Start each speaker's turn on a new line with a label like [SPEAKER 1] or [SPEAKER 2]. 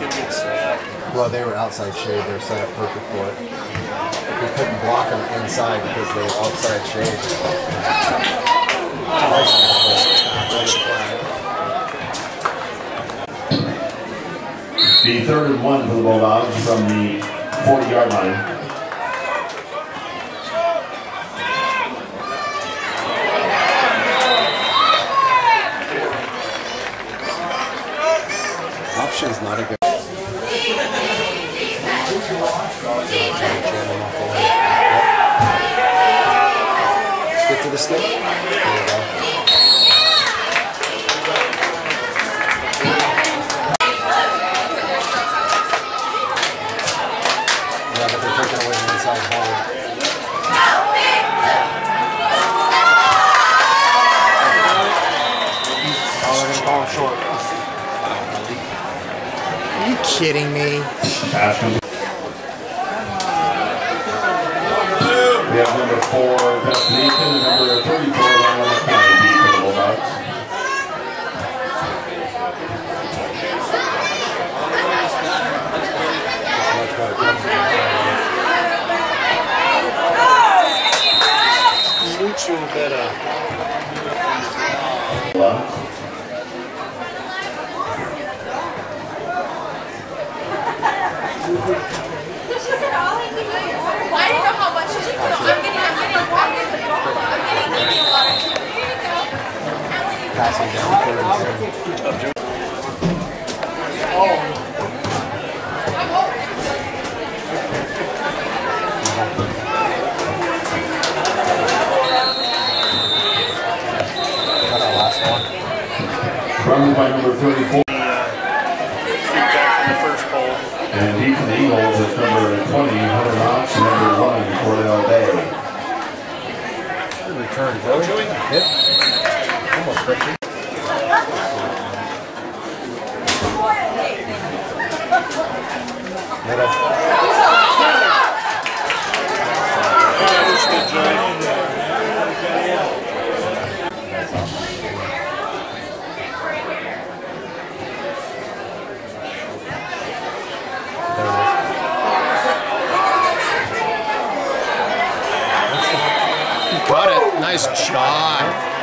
[SPEAKER 1] could get snapped.
[SPEAKER 2] Well, they were outside shade. They were set up perfect for it. We couldn't block them inside because they were outside shade.
[SPEAKER 3] The third and one for the Bulldogs from the 40-yard line.
[SPEAKER 2] Option's not a good. Get to the stick. You. Yeah, but they're taking away the inside. Are you kidding me?
[SPEAKER 3] Pass comes- We have number four, Beth Nathan, and number 34, Lionel McConaughey for the Bulldogs.
[SPEAKER 2] Much better
[SPEAKER 4] I didn't know how much she could. I'm getting, I'm getting water in the bottle. I'm getting Nivea water. Here you.
[SPEAKER 2] Passing down last one.
[SPEAKER 3] Run by number 34.
[SPEAKER 1] Feedback the first poll.
[SPEAKER 3] And he from the Eagles is number 20, Hunter Knox, number one, Cordell Day.
[SPEAKER 2] Good return, Joey. Yep. Almost 50.
[SPEAKER 1] That was good, Joey.
[SPEAKER 2] Nice shot.